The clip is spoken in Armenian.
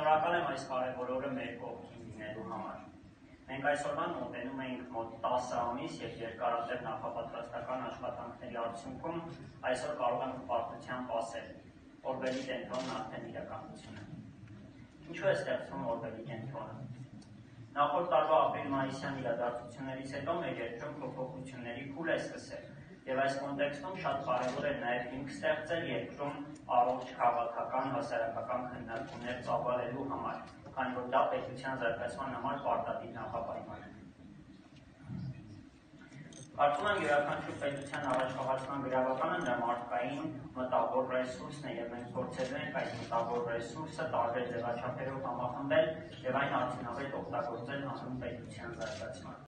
Շնորհակալ եմ այս կարևոր օրը մեր կողքին լինելու համար։ Մենք այսօրվան մոտենում էինք մոտ 10 ամիս եւ երկարատև նախապատրաստական աշխատանքների արդյունքում այսօր կարող եմ պարտությամբ ասել, Օրբելի կենտրոնն արդեն իրականություն է։ Ինչու է ստեղծվում Օրբելի կենտրոնը։ Նախորդ տարվա ապրիլ-մայիսյան իրադարձություններից հետո մեր երկրում փոփոխությունների փուլ է սկսել եւ այս կոնտեքստում շատ կարեւոր է նաեւ հիմք ստեղծել երկրում առողջ քաղաքական հասարակական քննարկումներ ծավալելու համար, քանի որ դա պետության զարգացման համար պարտադիր նախապայման է։ Կարծում եմ յուրաքանչյուր պետության առաջխաղացման գրավականը նրա մարդկային մտավոր ռեսուրսն է եւ մենք փորձելու ենք այդ մտավոր ռեսուրսը տարբեր ձևաչափերով համախմբել եւ այն արդյունավետ օգտագործել հանուն պետության զարգացման։